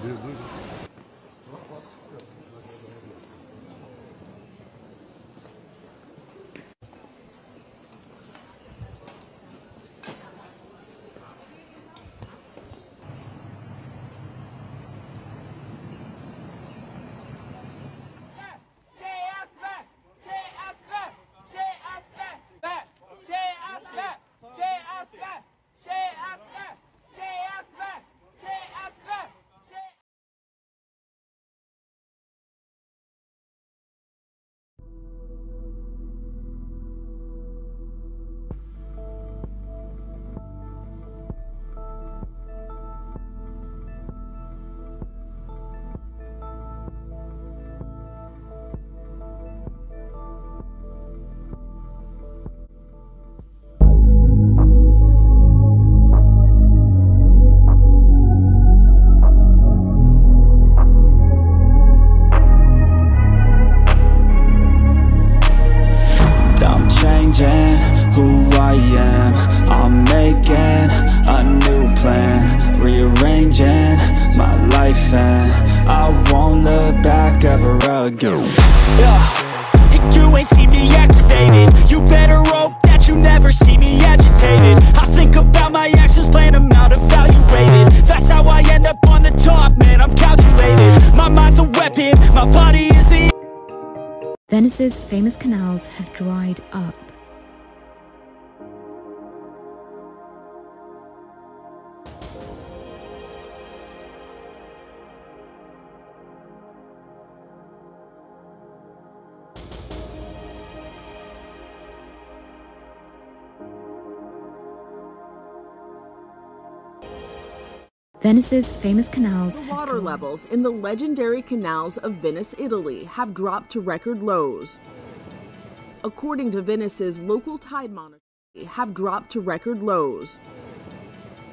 I'm ever again Yeah, you ain't see me activated You better hope that you never see me agitated. I think about my actions, plan them out, evaluated That's how I end up on the top, man, I'm calculated. My mind's a weapon, my body is the Venice's famous canals have dried up. Venice's famous canals water levels in the legendary canals of Venice, Italy have dropped to record lows. According to Venice's local tide monitor, have dropped to record lows.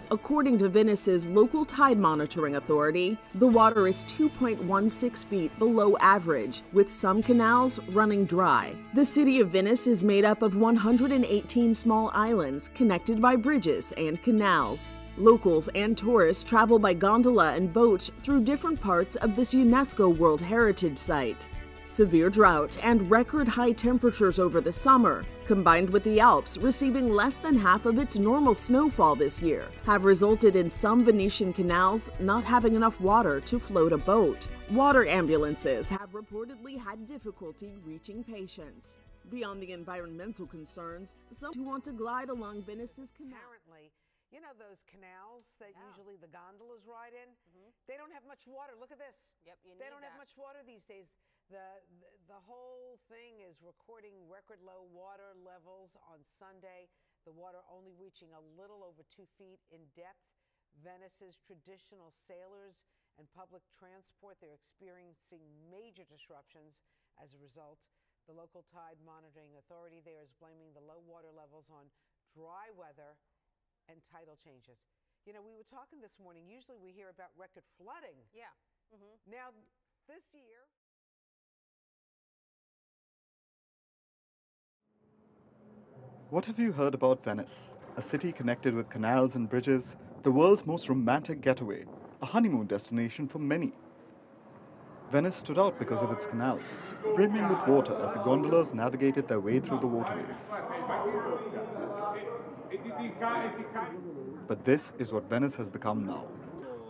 According to Venice's local tide monitoring authority, the water is 2.16 feet below average, with some canals running dry. The city of Venice is made up of 118 small islands connected by bridges and canals. Locals and tourists travel by gondola and boat through different parts of this UNESCO World Heritage Site. Severe drought and record high temperatures over the summer, combined with the Alps receiving less than half of its normal snowfall this year, have resulted in some Venetian canals not having enough water to float a boat. Water ambulances have reportedly had difficulty reaching patients. Beyond the environmental concerns, some who want to glide along Venice's canal. You know those canals that usually the gondolas ride in? Mm-hmm. They don't have much water. Look at this. Yep, you They don't have much water these days. The, the the whole thing is recording record low water levels on Sunday. The water only reaching a little over two feet in depth. Venice's traditional sailors and public transport they're experiencing major disruptions as a result. The local tide monitoring authority there is blaming the low water levels on dry weather and tidal changes. You know, we were talking this morning. Usually we hear about record flooding. Yeah. Mm -hmm. Now, this year. What have you heard about Venice? A city connected with canals and bridges, the world's most romantic getaway, a honeymoon destination for many. Venice stood out because of its canals, brimming with water as the gondolas navigated their way through the waterways. But this is what Venice has become now.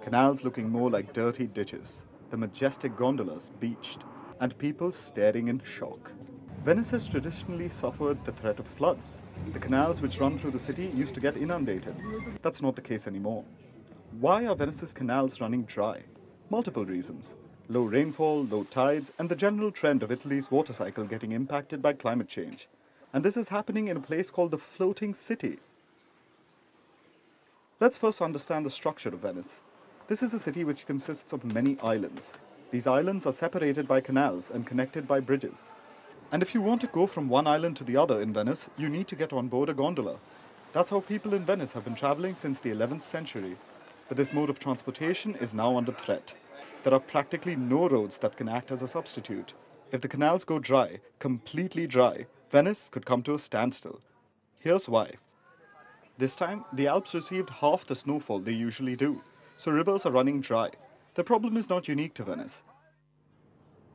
Canals looking more like dirty ditches, the majestic gondolas beached, and people staring in shock. Venice has traditionally suffered the threat of floods. The canals which run through the city used to get inundated. That's not the case anymore. Why are Venice's canals running dry? Multiple reasons. Low rainfall, low tides, and the general trend of Italy's water cycle getting impacted by climate change. And this is happening in a place called the Floating City. Let's first understand the structure of Venice. This is a city which consists of many islands. These islands are separated by canals and connected by bridges. And if you want to go from one island to the other in Venice, you need to get on board a gondola. That's how people in Venice have been traveling since the 11th century. But this mode of transportation is now under threat. There are practically no roads that can act as a substitute. If the canals go dry, completely dry, Venice could come to a standstill. Here's why. This time, the Alps received half the snowfall they usually do, so rivers are running dry. The problem is not unique to Venice.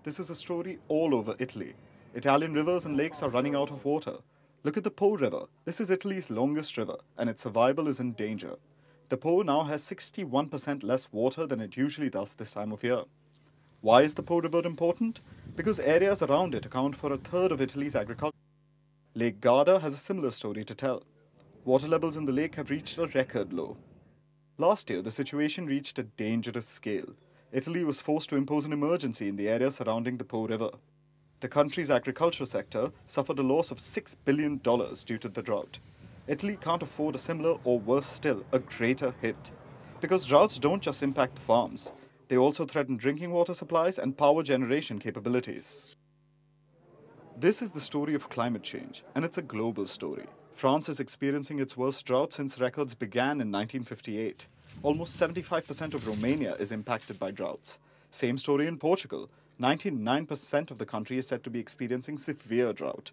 This is a story all over Italy. Italian rivers and lakes are running out of water. Look at the Po River. This is Italy's longest river, and its survival is in danger. The Po now has 61% less water than it usually does this time of year. Why is the Po River important? Because areas around it account for a third of Italy's agriculture. Lake Garda has a similar story to tell. Water levels in the lake have reached a record low. Last year, the situation reached a dangerous scale. Italy was forced to impose an emergency in the area surrounding the Po River. The country's agriculture sector suffered a loss of $6 billion due to the drought. Italy can't afford a similar, or worse still, a greater hit. Because droughts don't just impact the farms, they also threaten drinking water supplies and power generation capabilities. This is the story of climate change, and it's a global story. France is experiencing its worst drought since records began in 1958. Almost 75% of Romania is impacted by droughts. Same story in Portugal. 99% of the country is said to be experiencing severe drought.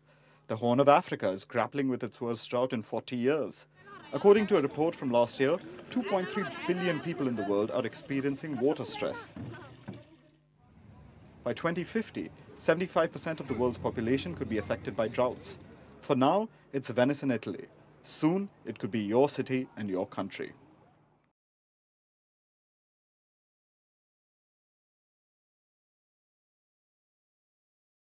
The Horn of Africa is grappling with its worst drought in 40 years. According to a report from last year, 2.3 billion people in the world are experiencing water stress. By 2050, 75% of the world's population could be affected by droughts. For now, it's Venice in Italy. Soon, it could be your city and your country.